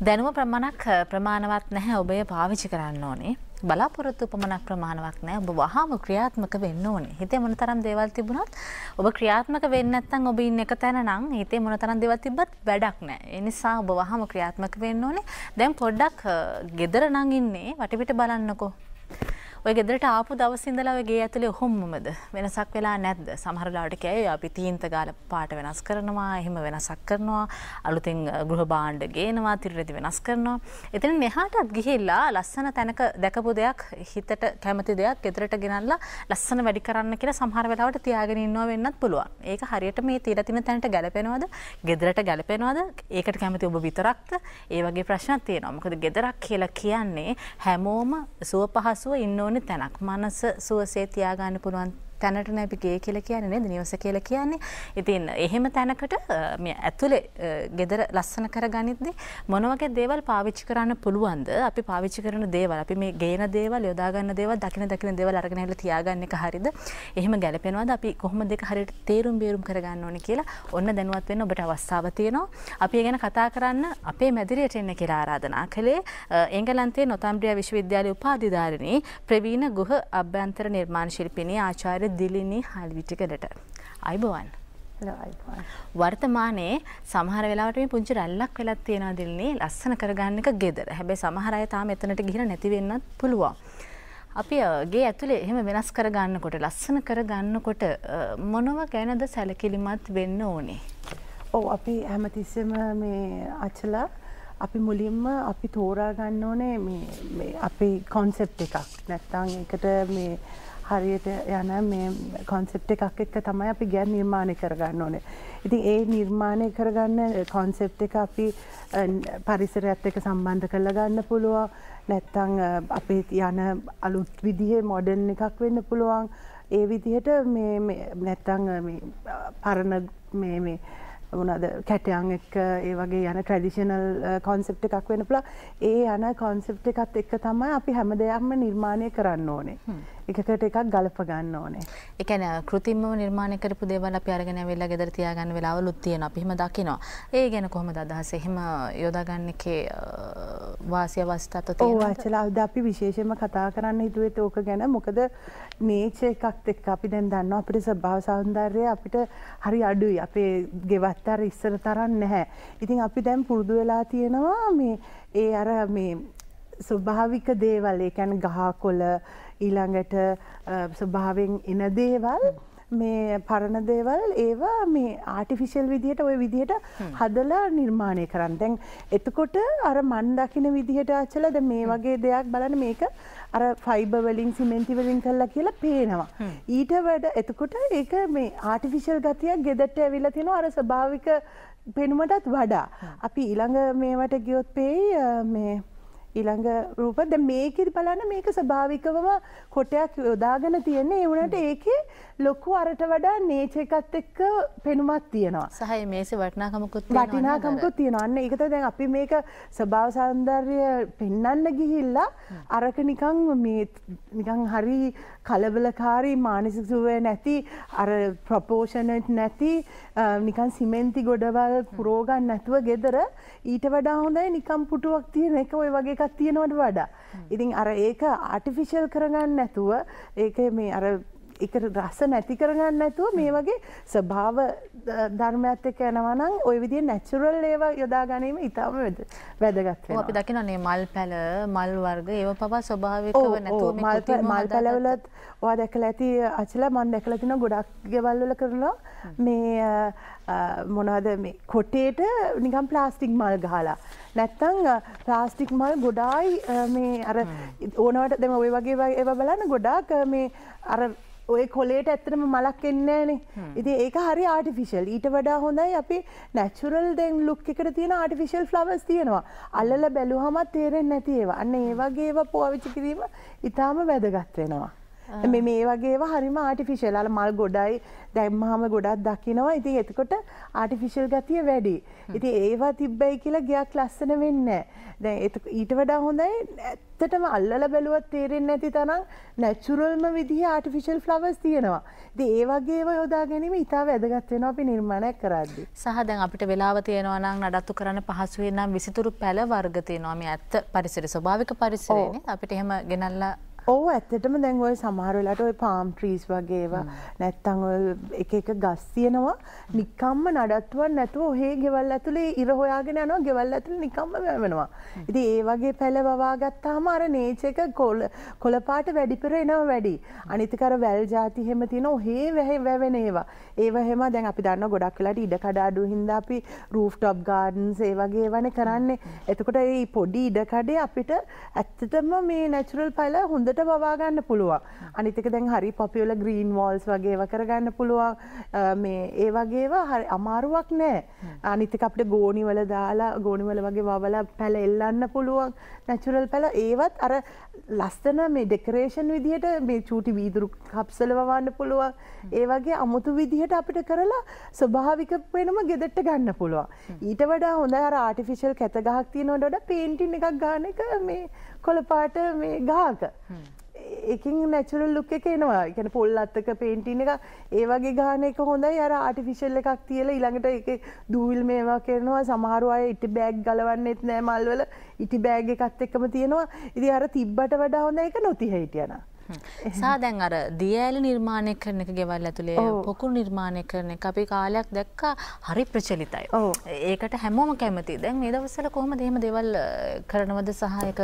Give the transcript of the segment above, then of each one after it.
දැනුම ප්‍රමාණක් ප්‍රමාණවත් නැහැ. ඔබය පාවිච්චි කරන්න ඕනේ. බලාපොරොත්තු පමණක් ප්‍රමාණවක් නෑ ඔබ වහාම ක්‍රියාත්මක වෙන්න ඕනේ. හිතේ මොන තරම් දේවල් තිබුණත් ඔබ ක්‍රියාත්මක වෙන්න නැත්නම් ඔබ ඉන්න එක තැන නම් හිතේ මොන තරම් දේවල් තිබ්බත් වැඩක් නෑ ඒ නිසා ඔබ වහාම ක්‍රියාත්මක වෙන්න ඕනේ. දැන් පොඩ්ඩක් ගෙදර නම් ඉන්නේ. වටපිට බලන්නකෝ. ඔය ගෙදරට ආපු දවසින්දලා ඔය ගේ ඇතුලේ ඔහොමමද වෙනසක් වෙලා නැද්ද? සමහර ලාට කියයි අපි තීන්ත ගාල පාට වෙනස් කරනවා, එහෙම වෙනසක් කරනවා, අලුතෙන් ගෘහ භාණ්ඩ ගේනවා, තිරරෙදි වෙනස් කරනවා. එතන මෙහාටත් ගිහිල්ලා ලස්සන තැනක දැකපු දෙයක් හිතට කැමති දෙයක් ගෙදරට ගෙනල්ලා ලස්සන වැඩි කරන්න කියලා සමහර වෙලාවට තියාගෙන ඉන්නවා වෙන්නත් පුළුවන්. ඒක හරියට මේ තිර තින තැනට ගැලපෙනවද? ගෙදරට ගැලපෙනවද? ඒකට කැමති ඔබ විතරක්ද? ඒ වගේ ප්‍රශ්නක් තියෙනවා. මොකද ගෙදරක් කියලා කියන්නේ හැමෝම සුව පහසුව ඉන්න ඕන තැනක්. මනස සුවසේ තියාගන්න පුළුවන් තැනට නැපි ගේ කියල කියන්නේ නේද? නිවස කියල කියන්නේ. ඉතින් එහෙම තැනකට මේ ඇතුළේ ගෙදර ලස්සන කර ගනිද්දි මොනවගේ දේවල් පාවිච්චි කරන්න පුළුවන්ද? අපි පාවිච්චි කරන දේවල් අපි මේ ගේන දේවල් යොදාගන්න දේවල් දකින දකින දේවල් අරගෙන හැල තියාගන්න එක හරිද? එහෙම ගැලපෙනවාද? අපි කොහොම දෙක හරියට තේරුම් බේරුම් කරගන්න ඕනේ කියලා ඔන්න දැනුවත් වෙන්න ඔබට අවස්ථාව තියෙනවා. අපි ගැන කතා කරන්න අපේ මැදිරියට එන්න කියලා ආරාධනා කළේ එංගලන්තයේ නොතම්බ්‍රිය විශ්වවිද්‍යාලයේ උපාධිධාරිණී ප්‍රවීණ ගුහ අභ්‍යන්තර නිර්මාණ ශිල්පිනී ආචාර්ය දිලිනි හල්විටිකලට අයිබෝවන් වර්තමානයේ සමහර වෙලාවට මේ පුංචි රැල්ලක් වෙලත් තියෙනවා දිල්නේ ලස්සන කරගන්න එක ගෙදර. හැබැයි සමහර අය තාම එතනට ගිහින් නැති වෙන්නත් පුළුවන්. අපි ගේ ඇතුලේ එහෙම වෙනස් කරගන්නකොට ලස්සන කරගන්නකොට මොනව ගැනද සැලකිලිමත් වෙන්න ඕනේ? ඔව් අපි හැමතිස්සෙම මේ අචලා අපි මුලින්ම අපි තෝරා ගන්න ඕනේ මේ අපේ කොන්සෙප්ට් එකක්. නැත්තම් ඒකට මේ හරියට යන මේ කොන්සෙප් එකක් එක්ක තමයි අපි ගැන් නිර්මාණය කරගන්න ඕනේ. ඉතින් ඒ නිර්මාණය කරගන්න කොන්සෙප් එක අපි පරිසරයත් එක්ක සම්බන්ධ කරලා ගන්න පුළුවන්. නැත්තම් අපේ යන අලුත් විදිහේ මොඩර්න් එකක් වෙන්න පුළුවන්. ඒ විදිහට මේ නැත්තම් මේ පරණ මේ මේ මොනද කැටයන් එක්ක ඒ වගේ යන ට්‍රඩිෂනල් කොන්සෙප්ට එකක් වෙන පුලා ඒ යන කොන්සෙප්ට එකත් එක්ක තමයි අපි හැම දෙයක්ම නිර්මාණය කරන්න ඕනේ. එකකට එකක් ගලප ගන්න ඕනේ. ඒ කියන්නේ කෘතිමව නිර්මාණය කරපු දේවල් අපි අරගෙන ඇවිල්ලා ගෙදර තියාගන්න වෙලාවලුත් තියෙනවා. අපි එහෙම දකිනවා. ඒ ගැන කොහොමද අදහස? එහෙම යොදාගන්න එකේ වාසිය අවස්ථාත තියෙනවා. ඔව් ඇචලා අද අපි විශේෂයෙන්ම කතා කරන්න හිතුවේ ඒක ගැන. මොකද නේචර් එකත් එක්ක අපි දැන් දන්නවා අපිට ස්වභාව සෞන්දර්යය අපිට හරි අඩුයි. අපේ ගෙවත් අර ඉස්සර තරම් නැහැ. ඉතින් අපි දැන් පුරුදු වෙලා තියෙනවා මේ ඒ අර මේ ස්වභාවික දේවල් ඒ කියන්නේ ගහකොළ ඊළඟට ස්වභාවයෙන් එන දේවල් මේ පරණ දේවල් ඒවා මේ ආටිෆිෂල් විදිහට ওই විදිහට හදලා නිර්මාණය කරන්න. දැන් එතකොට අර මන් දකින විදිහට අචල දැන් මේ වගේ දෙයක් බලන්න මේක අර ෆයිබර් වලින් සිමෙන්ති වලින් කළා කියලා පේනවා. ඊට වඩා එතකොට ඒක මේ ආටිෆිෂල් ගතියක් ගෙදරට ඇවිල්ලා තිනවා අර ස්වභාවික පෙනුමටත් වඩා. අපි ඊළඟ මේවට ගියොත් පේයි මේ ඊළඟ රූප ද මේකෙදි බලන්න මේක ස්වභාවිකවම කොටයක් යොදාගෙන තියෙන්නේ ඒ වුණාට ඒකේ ලොකු අරට වඩා නේචර් එකත් එක්ක පෙනුමක් තියෙනවා. සහය මේසේ වටිනාකමකුත්. වටිනාකමකුත් තියෙනවා. අන්න ඒක තමයි දැන් අපි මේක ස්වභාව සෞන්දර්ය පෙන්වන්න ගිහිල්ලා අරක නිකන් මේ නිකන් හරි කලබලකාරී මානසික සුවය නැති අර ප්‍රොපෝෂනට් නැති නිකන් සිමෙන්ති ගොඩවල් පුරෝගන්න නැතුව ගෙදර ඊට වඩා හොඳයි නිකම් පුටුවක් තියෙන එක ඔය වගේ එකක් තියෙනවට වඩා. ඉතින් අර ඒක ආටිෆිෂල් කරගන්න නැතුව ඒක මේ අර එක රස නැති කරගන්න නැතුව මේ වගේ ස්වභාව ධර්මයත් එක්ක යනවා නම් ওই විදිහේ නැචරල් ඒවා යොදා ගැනීම ඉතාම වැදගත් වෙනවා. අපි දකිනනේ මල් පැල, මල් වර්ග ඒව පවා මේ මල් පැලවලත් ඔයා දැකලා ඇති අචලා මම දැකලා තිනවා ගොඩක් ගෙවල් වල කරනවා. මේ මොනවද මේ කොටේට නිකන් ප්ලාස්ටික් මල් ගහලා. නැත්තං ප්ලාස්ටික් මල් ගොඩායි මේ අර ඕනවට දෙම ඔය වගේ ඒව බලන්න ගොඩාක් මේ අර ඔය කොලේට ඇත්තටම මලක් එන්නේනේ. ඉතින් ඒක හරි ආටිෆිෂල්. ඊට වඩා හොඳයි අපි නැචරල් දැන් ලුක් එකට තියෙන ආටිෆිෂල් ෆ්ලවර්ස් තියෙනවා. අල්ලලා බැලුවම තේරෙන්නේ නැති ඒවා. අන්න ඒ වගේ ඒවා පාවිච්චි කිරීම ඉතාම වැදගත් වෙනවා. මේ මේ වගේවා හරිම ආටිෆිෂල් අල මල් ගොඩයි දැම්මහම ගොඩක් දකිනවා ඉතින් එතකොට ආටිෆිෂල් ගතිය වැඩි. ඉතින් ඒවා තිබ්බයි කියලා ගයක් ලස්සන වෙන්නේ දැන් ඊට වඩා හොඳයි ඇත්තටම අල්ලල බැලුවත් තේරෙන්නේ නැති තරම් නැචුරල්ම විදිහේ ආටිෆිෂල් ෆ්ලවර්ස් තියෙනවා. ඉතින් ඒ වගේව යොදා ගැනීම ඉතා වැදගත් වෙනවා අපි නිර්මාණයක් කරද්දී. සහ දැන් අපිට වෙලාව තියෙනවා නම් නඩත්තු කරන්න පහසු වෙන නම් විසිතුරු පැල වර්ග තියෙනවා. මේ ඇත්ත පරිසර ස්වභාවික පරිසරයනේ. අපිට එහෙම ගෙනල්ලා ඕ ඇත්තටම දැන් ඔය සමහර වෙලාවට ඔය පාම් ට්‍රීස් වගේ ඒවා නැත්තම් ඔය එක එක ගස් තියෙනවා නිකම්ම නඩත්තුවක් නැතුව ඔහේ ගෙවල් ඇතුලේ ඉර හොයාගෙන යනවා ගෙවල් ඇතුලේ නිකම්ම වැවෙනවා. ඉතින් ඒ වගේ පැල වවා ගත්තාම අර නේචර් එක කොළ කොළ පාට වැඩිපුර එනවා වැඩි. අනිත් අර වැල් ಜಾති හැම තියෙන ඔහේ වැවෙන ඒවා. ඒව හැම දැන් අපි දන්නවා ගොඩක් වෙලාට ඉඩ කඩ අඩු හින්දා අපි රූෆ් টොප් ගාඩන්ස් ඒ වගේ ඒවානේ කරන්නේ. එතකොට මේ පොඩි ඉඩ කඩේ අපිට ඇත්තටම මේ නැචරල් පැල හොඳ හොඳට වවා ගන්න පුළුවන්. අනිත් එක දැන් හරි පොපියුලර් ග්‍රීන් වෝල්ස් වගේ ඒවා කරගන්න පුළුවන්. මේ ඒ වගේවා හරි අමාරුවක් නෑ. අනිත් එක අපිට ගෝණි වල දාලා ගෝණි වල වගේ වවලා පැල එල්ලන්න පුළුවන්. නැචරල් පැල ඒවත් අර ලස්සන මේ ඩෙකරේෂන් විදිහට මේ චූටි වීදුරු කප්සල වවන්න පුළුවන්. ඒ වගේ අමුතු විදිහට අපිට කරලා ස්වභාවික වෙනම ගෙදරට ගන්න පුළුවන්. ඊට වඩා හොඳ අර ආටිෆිෂල් කැත ගහක් තියෙනවට වඩා පේන්ටින් එකක් ගන්න එක මේ කොළපාට මේ ගාක එකින් නැචුරල් ලුක් එක එනවා. එකන පොල් අත්තක පේන්ටින එක. ඒ වගේ ගාන එක හොඳයි. අර ආටිෆිෂල් එකක් තියලා ඊළඟට එක දූවිල් මේවා කරනවා. සමහර අය ඉටි බෑග් ගලවන්නෙත් නෑ මල්වල. ඉටි බෑග් එකත් එක්කම තියෙනවා. ඉතින් අර තිබ්බට වඩා හොඳ එක නොතිහ හිටියනා සා දැන් අර දියඇලි නිර්මාණය කරන එක ගෙවල් ඇතුළේ පොකුරු නිර්මාණය කරන එක අපි කාලයක් දැක්කා හරි ප්‍රචලිතයි. ඒකට හැමෝම කැමති. දැන් මේ දවස්වල කොහොමද එහෙම දේවල් කරනවද සහ ඒක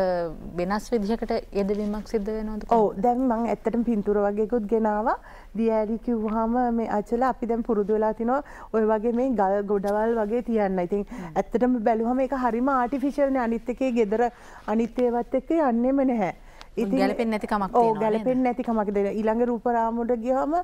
වෙනස් විදිහකට යෙදවීමක් සිද්ධ වෙනවද? ඔව් දැන් මම ඇත්තටම පින්තූර වගේකුත් ගෙනාවා. දියඇලි කිව්වහම මේ අචල අපි දැන් පුරුදු වෙලා තිනවා ඔය වගේ මේ ගල් ගොඩවල් වගේ තියන්න. ඉතින් ඇත්තටම බැලුවම ඒක හරිම ආටිෆිෂල් නේ අනිත් එකේ ගෙදර අනිත් ඒවත් එක්ක යන්නෙම නැහැ. ගැලපෙන් නැතිකමක් ඕ ගැලපෙන් නැතිකමක් දෙන ඊළඟ රූපරාමුට ගියහම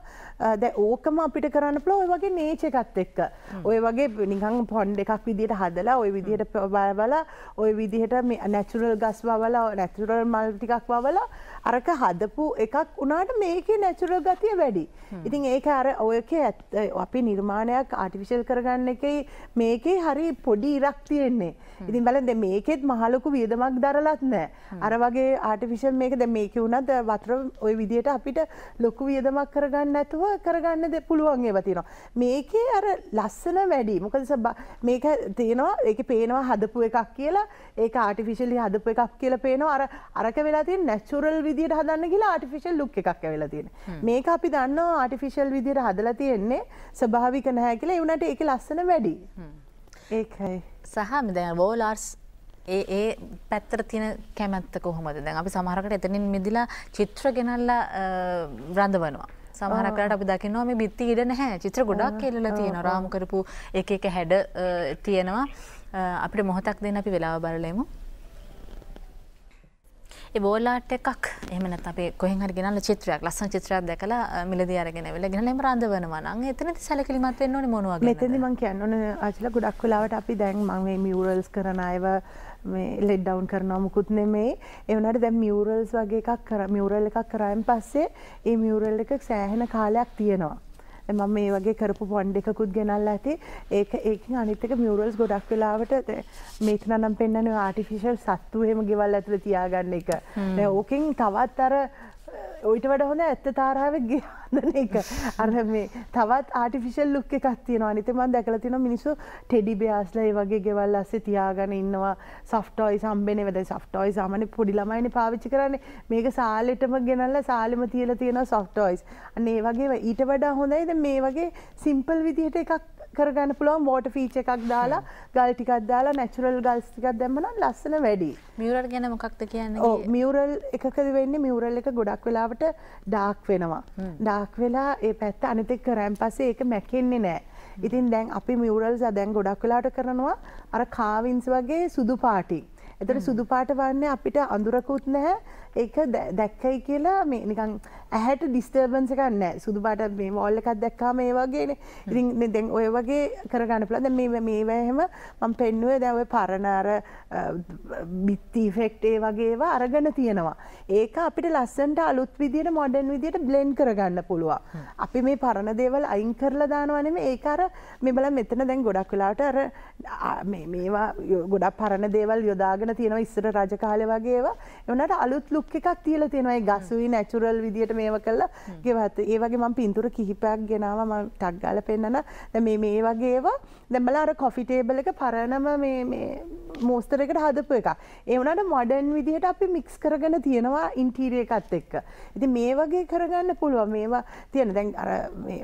දැ ඕකම අපිට කරන්න ප්ලෝ ඔය වගේ නේච එකත් එක්ක. ඔය වගේ නිකං පොන්්ඩ එකක් විදිට හදලා ඔය විදිහට බල ඔය විදිහට නැචුරල් ගස් වල නැතුරල් මල්ටිකක් වවලා අරක හදපු එකක් උනාට මේකේ නැචුරල් ගතිය වැඩි. ඉතින් ඒක අර ඔයක ඇත් අපි නිර්මාණයක් ආටිවිශල් කරගන්න එකයි මේකේ හරි පොඩි ඉරක් තියෙන්නේ. ඉතින් බලන්න මේකෙත් මහලොකු වියදමක් දරලත් නෑ. අර වගේ ආටිවිශල් මේක දැන් මේක උනත් වතුර ওই විදිහට අපිට ලොකු වියදමක් කරගන්න නැතුව කරගන්න පුළුවන් ඒවා තියෙනවා. මේකේ අර ලස්සන වැඩි. මොකද මේක තියෙනවා ඒකේ පේනවා හදපු එකක් කියලා ඒක ආටිෆිෂියලි හදපු එකක් කියලා පේනවා. අර අරක වෙලා තියෙන නැචරල් විදිහට හදන්න කියලා ආටිෆිෂියල් ලුක් එකක් ඇවිල්ලා තියෙනවා. මේක අපි දන්නවා ආටිෆිෂියල් විදිහට හදලා තියෙන්නේ ස්වභාවික නැහැ කියලා. ඒ උනට ඒකේ ලස්සන වැඩි. ඒකයි. සහ දැන් වෝලාර්ස් ඒ ඒ පැත්තර තියෙන කැමැත්ත කොහොමද? දැන් අපි සමහරකට එතනින් මිදිලා චිත්‍ර ගෙනල්ලා රඳවනවා. සමහරකට අපි දකිනවා මේ බිත්ති ඉඩ නැහැ. චිත්‍ර ගොඩක් කෙල්ලලා තියෙනවා. රාමු කරපු එක එක හැඩ තියෙනවා. අපිට මොහොතක් දෙන්න අපි වෙලාව බලලෙමු. ඒ බෝලාට් එකක්. එහෙම නැත්නම් අපි කොහෙන් හරි ගෙනල්ලා චිත්‍රයක් ලස්සන චිත්‍රයක් දැකලා මිලදී අරගෙන ඇවිල්ලා ගෙනල්ලා එහෙම රඳවනවා නම් එතනදි සැලකිලිමත් වෙන්න ඕනේ මොනවා ගැනද මෙතනදි මම කියන්න ඕනේ ආචලා ගොඩක් වෙලාවට අපි දැන් මම මේ මියුරල්ස් කරන අයව මේ ලෙඩ් ඩවුන් කරනවා මුකුත් නෙමෙයි. ඒ වුණාට දැන් මියුරල්ස් වගේ එකක් කර මියුරල් එකක් කරායින් පස්සේ ඒ මියුරල් එක සෑහෙන කාලයක් තියෙනවා. මම මේ වගේ කරපු පොන්ඩ් එකකුත් ගෙනල්ලා ඇති. ඒක ඒකින් අනිත් එක මියුරල්ස් ගොඩක් වෙලාවට මේතන නම් පෙන්වන්නේ ආටිෆිෂල් සත්තු එහෙම ගෙවල් ඇතුලේ තියාගන්න එක. දැන් ඕකෙන් තවත් අර ඔයිට වඩ හොඳ ඇත්ත තාරාව ගහදන එක අර මේ තවත් ආටිෆිෂල් ලුක් එකක් තියෙනවා. අනිත මම දැකලා තියෙනවා මිනිස්සු ටෙඩි බෙයාස්ලා ඒ වගේ ගෙවල් ඇස්සේ තියාගෙන ඉන්නවා. සොෆ්ට් ටොයිස් හම්බෙන්නේ. වෙද සොෆ්ට් ටොයිස් සාමාන්‍ය පොඩි ළමයිනේ පාවිච්චි කරන්නේ. මේක සාලෙටම ගෙනල්ලා සාලෙම තියලා තියෙනවා සොෆ්ට් ටොයිස් අන්න ඒ වගේ ඊට වඩා හොඳයි. දැන් මේ වගේ සිම්පල් විදිහට එකක් කරගන්න පුළුවන් වෝට ෆීච එකක් දාලා ගල් ටිකක් දාලා නැචුරල් ගල්ස් ටිකක් දැම්මනම් ලස්සන වැඩි. මියුරල් ගැන මොකක්ද කියන්නේ? ඔව් මියුරල් එකකද වෙන්නේ මියුරල් එක ගොඩක් වෙලාවට ඩාර්ක් වෙනවා. ඩාර්ක් වෙලා ඒ පැත්ත අනිත් එක කරාන් පස්සේ ඒක මැකෙන්නේ නැහැ. ඉතින් දැන් අපි මියුරල්ස් දැන් ගොඩක් වෙලාවට කරනවා අර කාවින්ස් වගේ සුදු පාටි. එතට සුදු පාට වන්නේ අපිට අඳුරකුත් නැහැ ඒක දැක්කයි කියලා මේ නිකං ඇහැට ඩිස්ටර්බන්ස කන්න සුදු පාට මේ මෝල්ල එකක් දැක්කාම ඒ වගේන. ඉතින් දැන් ඔය වගේ කරගන්න පුළ දැ මේ මේවැහෙම මං පෙන්නුවේ දැව පරණාර බිත්ති ෆෙක්ටේ වගේවා අරගන තියෙනවා. ඒක අපිට ලස්සන්ට අලුත් විදියට මොඩන් විදියට බ්ලෙන්් කරගන්න පුළුවන්. අපි මේ පරණ දේවල් අයින් කරලා දානවනම ඒකර මෙබල මෙතන දැන් ගොඩක් වෙලාට අර මේවා ගොඩක් පරණ දේවල් යොදාගෙන තියෙනවා. ඉස්සර රජකාලය වගේවා. එවනට අලුත් ලුක් එකක් තියල තියෙනවා. ගසුයි නැචුරල් විදියට මේව කල්ලා ගෙවත් ඒ වගේ මම පින්තුර කිහිපයක් ගෙනාව. ම ටක්ගල පෙන්න්නන මේ මේ වගේවා දැම්බල අර කොෆිටේබල එක පරණම මෝස්තරකට හදපු එක ඒවනට මොඩන් විදිහට අපි මික්ස් කරගෙන තියෙනවා ඉන්ටීරිය එකත් එක්ක. ඉති මේ වගේ කරගන්න පුළුව මේවා තියෙන. දැන් අර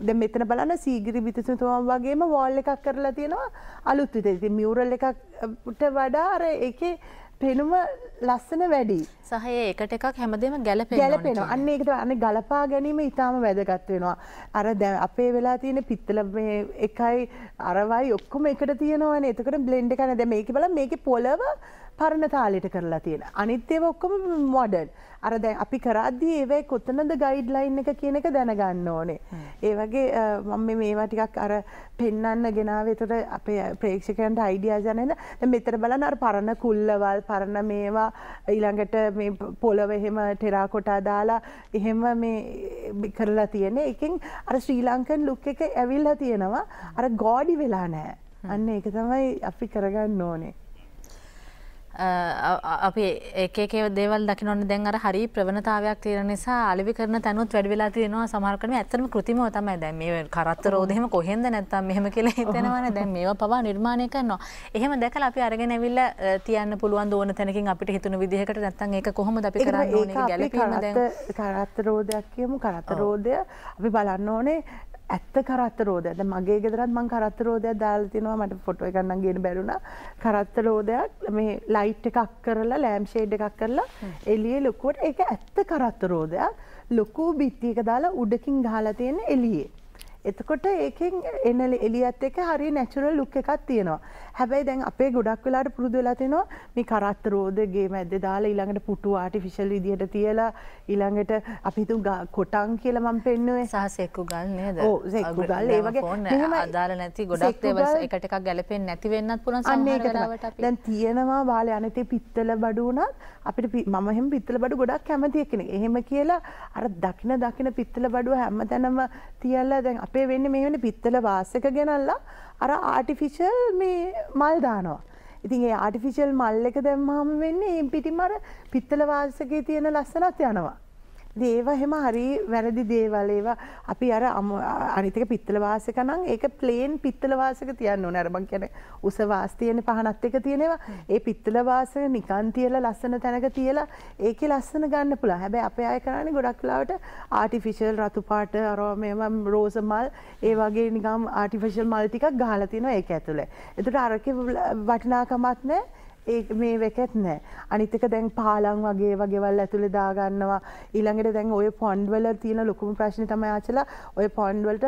ද මෙතන බලන්න සීගිරි බිතිසතුවා වගේම වෝල් එකක් කරලා තියෙනවා. අලුත් විත මියවරල් එකක්ට වඩා අර එකේ පෙනුම ලස්සන වැඩි. සහය එකට එකක් හැමදේම ගැලප ගැලපෙන අන්න ඒකට අන්න ගලපා ගැනීම ඉතාම වැදගත් වෙනවා. අර දැ අපේ වෙලා තියෙන පිත්තල එකයි අරවයි ඔක්කොම එකට තියෙනවන. එතකට බ්ලෙන්ඩ් කන දැ මේක බල මේක පොලව පරණ තාලෙට කරලා තියෙන අනිත්‍යව ඔක්කොම මොඩන් අර දැන් අපි කරද්දී ඒවයි කොතනද ගයිඩ් ලයින් එක කියන එක දැනගන්න ඕනේ. ඒ වගේ මම මේවා ටිකක් අර පෙන්වන්න ගෙනාවේ ඒතර අපේ ප්‍රේක්ෂකයන්ට අයිඩියා ගන්න. දැන් මෙතන බලන්න අර පරණ කුල්ලවල් පරණ මේවා ඊළඟට මේ පොළව එහෙම ටෙරාකොටා දාලා එහෙම මේ කරලා තියෙන. එකෙන් අර ශ්‍රී ලංකන් ලුක් එක ඇවිල්ලා තියෙනවා. අර ගෝඩි වෙලා නැහැ. අන්න ඒක තමයි අපි කරගන්න ඕනේ. අපි ඒකේ දේවල් දකිනොන්න දැන් අර හරි ප්‍රවණතාවයක් තියෙන නිසා අලිවි කරන තැනුත් වැඩි වෙලා තියෙනවා. සමහර කරන ඇත්තම කෘතිමව තමයි. දැන් මේ කරත්ත රෝදෙම කොහෙන්ද නැත්තම් මෙහෙම කියලා හිතෙනවනේ. දැන් මේවා පවා නිර්මාණය කරනවා. එහෙම දැකලා අපි අරගෙන ඇවිල්ලා තියන්න පුළුවන් දෝන තැනකින් අපිට හිතුණු විදිහකට නැත්තම් ඒක කොහොමද අපි කරන්න ඕනේ ගැලපීම දැන්? කරත්ත රෝදයක් කියමු. කරත්ත රෝදය අපි බලන්න ඕනේ ඇත්ත කරත්ත රෝදයද මගේ ගෙදරත් මං කරත්ත රෝදයක් දාලා තිනවා. මට ෆොටෝ එකක් ගෙන බැරුණ කරත්ත රෝදයක් මේ ලයිට් එකක් කරලා ලෑම් ෂේඩ් එකක් කරලා එළියේ ලොකුවට. ඒක ඇත්ත කරත්ත රෝදයක්. ලොකු බිත්තියක දාලා උඩකින් ගහලා තියෙන එළියේ. එතකොට ඒකෙන් එන එලියත් එක හරි නැචුරල් ලුක් එකක් තියෙනවා. හැබැයි දැන් අපේ ගොඩක් වෙලාට පුරුදු වෙලා තිනවා මේ කරත්ත රෝදගේ මැද්දේ දාලා ඊළඟට පුටු ආටිෆිෂල් විදියට තියලා ඊළඟට අපි හිතු කොටන් කියලා මම පෙන්නුවේ සහ සෙක්කු ගල් නේද? ඔව් සෙක්කු ගල් ඒ වගේ මෙහෙම අදාළ නැති ගොඩක් දේවල් එකට එකක් ගැලපෙන්නේ නැති වෙන්නත් පුළුවන් සමහර වෙලාවට අපි. දැන් තියෙනවා බාලේ අනිතේ පිත්තල බඩු උනත් අපිට මම එහෙම පිත්තල බඩු ගොඩක් කැමති කෙනෙක්. එහෙම කියලා අර දකින දකින පිත්තල බඩුව හැමතැනම තියලා දැන් අපේ වෙන්නේ මේ වෙන්නේ පිත්තල වාසක ගෙනල්ලා අර ආටිෆිෂල් මේ මල් දානවා. ඉතින් ඒ ආටිෆිෂල් මල් එක දැම්මම වෙන්නේ පිටිම අර පිත්තල වාසකේ තියෙන ලස්සනත් යනවා. ඒවා හෙම හරි වැරදි දේවල් ඒවා. අපි අර අනිතක පිත්තල වාසක නම් ඒක ප්ලේන් පිත්තල වාසක තියන්න ඕනේ. අර මං කියන්නේ උස වාස් තියෙන පහනත් එක තියෙනවා ඒ පිත්තල වාසක නිකන් තියලා ලස්සන තැනක තියලා ඒකේ ලස්සන ගන්න පුළුවන්. හැබැයි අපේ අය කරන්නේ ගොඩක් වෙලාවට ආටිෆිෂල් රතු පාට අර මේවා රෝස මල් ඒ වගේ නිකම් ආටිෆිෂල් මල් ටිකක් ගහලා තිනවා ඒක ඇතුලේ. එතකොට අරකේ වටිනාකමක් නැහැ. ඒ මේ වෙකෙත් නෑ අනිතක දැන් පාලං වගේ වගේවල් ඇතුළේ දාගන්නවා ඊළඟට දැන් ඔය පොන්්වල තියෙන ලොකුම ප්‍රශ්න තමයි ආචලා ඔය පොන්්වලට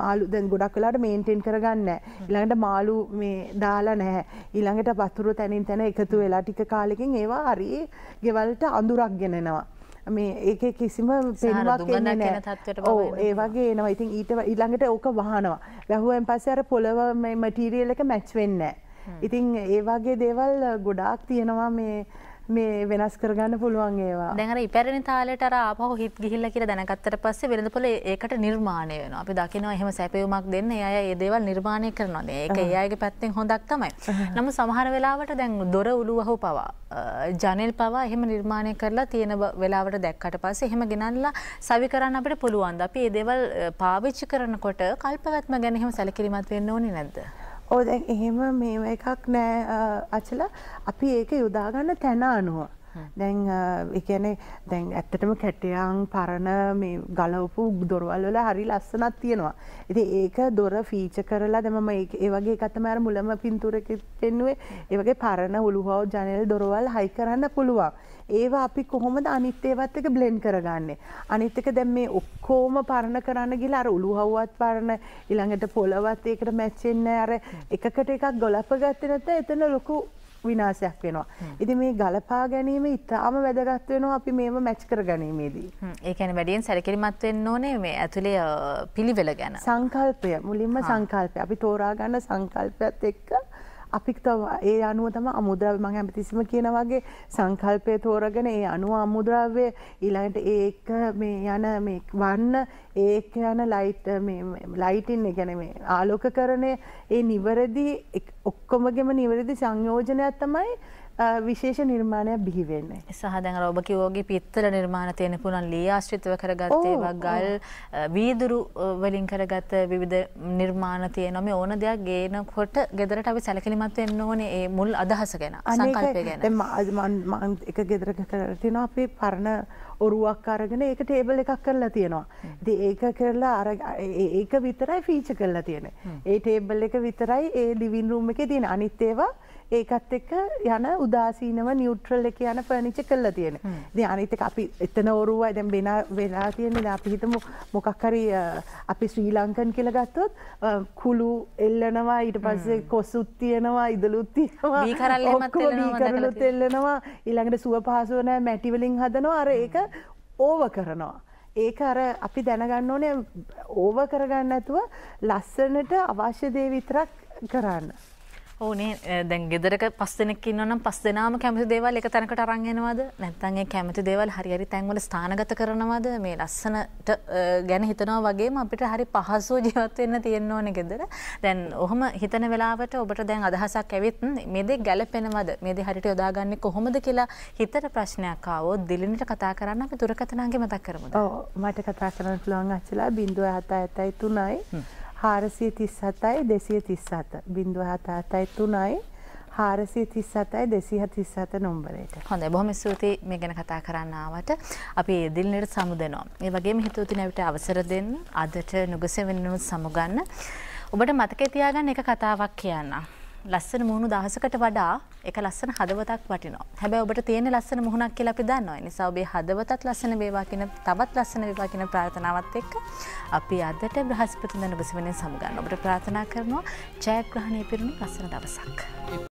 මාලු දැන් ගොඩක් වෙලාට මේන්ටේන් කරගන්න ඊළඟට මාලු මේ දාලා නැහැ ඊළඟට වතුර තැනින් තැන එකතු වෙලා ටික කාලෙකින් ඒවා හරි ගෙවල්ට අඳුරක් ගෙනෙනවා මේ ඒක කිසිම පෙනුවක් එන්නේ නැහැ. ඔව් ඒ වගේ එනවා. ඉතින් ඊට ඊළඟට ඕක වහනවා. වැහුවෙන් පස්සේ අර පොළව මේ මැටීරියල් එක මැච් වෙන්නේ නැහැ. ඉතින් ඒ වගේ දේවල් ගොඩාක් තියෙනවා මේ මේ වෙනස් කරගන්න පුළුවන් ඒවා. දැනර ඉපැරණි තාලට ආපහු හිත් ගිහිල්ල කියර දැනගත්තට පස්සේ වෙනදපොල ඒකට නිර්මාණය වෙන අපි දකිනවා එහෙම සැපයුමක් දෙන්න අය ඒ දේවල් නිර්මාණය කරනවා. ඒක ඒ අයගේ පැත්තෙන් හොඳක් තමයි. නමු සමහර වෙලාවට දැන් දොර උළුවහු පවා ජනල් පවා එහෙම නිර්මාණය කරලා තියෙන වෙලාවට දැක්කට පස්සේ එහෙම ගෙනල්ලා සවි කරන්න අපට පුළුවන්ද? අපි ඒ දේවල් පාවිච්චි කරනකොට කල්පවත්ම ගැන එහෙම සැලකිරිමත් වෙන්න ඕනි නැද්ද ඕ දැන් එහෙම මේව එකක් නෑ අචල අපි ඒක යොදාගන්න තැන අනුව. දැන් එකනේ දැන් ඇත්තටම කැටයන් පරණ මේ ගලවපු දොරවල් වල හරි ලස්සනක් තියෙනවා. ඉතින් ඒක දොර ෆීචර් කරලා දැන් මම ඒ වගේ එකක් තමයි අර මුලම පින්තූරෙක පෙන්නුවේ. ඒ වගේ පරණ උළුහව ජනෙල් දොරවල් හයි කරන්න පුළුවන්. ඒවා අපි කොහොමද අනිත් ඒවත් එක බ්ලෙන්ඩ් කරගන්නේ. අනිත් එක දැන් මේ ඔක්කොම පරණ කරන්න ගිහලා අර උළුහව්වත් පරණ ඊළඟට පොළවත් ඒකට මැච් වෙන්නේ අර එකකට එකක් ගොලප ගත්තේ නැත්නම් එතන ලොකු විනාශයක් වෙනවා. ඉති මේ ගලපා ගැනීම ඉතාම වැදගත් වෙනවා අපි මේම මැච් කර ගැනීමේදී. ඒකැන වැඩියෙන් සැලකිරිමත් වෙන්න ඕනේ මේ ඇතුළේ පිළිවෙල ගැන. සංකල්පය මුලින්ම සංකල්පය අපි තෝරාගන්න සංකල්පයත් එක්ක අපි ඒ අනුව තම අමුද්‍රව මං ඇමතිසිම කියන වගේ සංකල්පය තෝරගෙන ඒ අනුව අමුද්‍රව්‍ය ඊළඟට ඒක මේ යන මේ වන්න ඒක යන ලයිට් ලයිටින් ගැන මේ ආලෝක කරණය ඒ නිවැරදි ඔක්කොමගෙම නිවැරදි සංයෝජනයක් තමයි විශේෂ නිර්මාණයක් බිහිවෙන්නේ. සහදැන් ඔබ කිවෝගේ පිත්තල නිර්මාණ තියෙන පුළන් ලී ආශ්‍රිතව කරගත්තේවා ගල් වීදුරු වලින් කරගත්ත විවිධ නිර්මාණ තියනොම ඕන දෙයක් ගේන කොට ගෙදරට අපි සැලකිලිමත් වෙන්න ඕනේ ඒ මුල් අදහස ගැන සංකල්පය ගැන එක ගෙදර කරතින අපි පරණ ඔරුවක් අරගෙන ඒක ටේබල් එකක් කරලා තියෙනවා. ඉතින් ඒක කරලා අර ඒක විතරයි ෆීචර් කරලා තියෙන්නේ. ඒ ටේබල් එක විතරයි ඒ ලිවිං රූම් එකේ තියෙන අනිත් ඒවා ඒකත් එක්ක යන උදාසීනව නිියුට්‍රල් එක යන ෆර්නිචර් කරලා තියෙන. ඉතින් අනිත් එක අපි එතන ඔරුවයි දැන් වෙන වෙලා තියෙන්නේ දැන් අපි හිතමු මොකක් හරි අපි ශ්‍රී ලංකන් කියලා ගත්තොත් කුළු එල්ලනවා ඊට පස්සේ කොසුත් තියෙනවා ඉදලුත් තියෙනවා බීකරලුත් එල්ලනවා ඊළඟට සුව පහසුව නැහැ මැටි වලින් හදනවා අර ඒක ඕව කරනවා. ඒක අර අපි දැනගන්න ඕනේ ඕව කරගන්න නැතුව ලස්සනට අවශ්‍ය දේ විතරක් කරන්න. ඕනේ දැන් ගෙදරක පස් දෙනෙක් ඉන්නවනම් පස් දෙනාම කැමති දේවල් එක තැනකට අරන් එනවද? නැත්නම් ඒ කැමති දේවල් හරි හරි තැන්වල ස්ථානගත කරනවද? මේ ලස්සනට ගැන හිතනවා වගේම අපිට හරි පහසුව ජීවත් වෙන්න තියෙන්න ඕනේ ගෙදර. දැන් ඔහොම හිතන වෙලාවට ඔබට දැන් අදහසක් ඇවිත් මේ දේ ගැලපෙනවද මේ දේ හරියට යොදාගන්නේ කොහොමද? කියලා හිතට ප්‍රශ්නයක් ආවොත් දිලිනට කතා කරන්න අපි දුරකථනාංගේ මතක් කරමුද? ඔව් මට කතා කරන්න පුළුවන් අච්චලා 077 3යි හාරසිය තිස් සතයි දෙසිය තිස් සත බිඳුව හතාතයි තුනයි හාරසිය තිස් සතයි දෙසිහ තිස් සත නොම්බරයට හොඳ බොහොම ස්තුතියි. මේ ගැන කතා කරන්නාවට අපි දිල්නට සමුදනවා. ඒ වගේම හිතවති නැවිට අවසර දෙන්න අදට නුගසෙවෙන්නුත් සමුගන්න. ඔබට මතක තියාගන්න එක කතාවක් කියන්න. ලස්සන මුහුණු දහසකට වඩා එක ලස්සන හදවතක් වටිනවා. හැබැයි ඔබට තියෙන ලස්සන මුහුණක් කියලා අපි දන්නවා. ඒ නිසා ඔබේ හදවතත් ලස්සන වේවා කියන තවත් ලස්සන වේවා කියන ප්‍රාර්ථනාවත් එක්ක අපි අදට බ්‍රහස්පතින්දා නුගසවෙනින් සමුගන්න. ඔබට ප්‍රාර්ථනා කරනවා ජයග්‍රහණය පිරුණු ලස්සන දවසක්.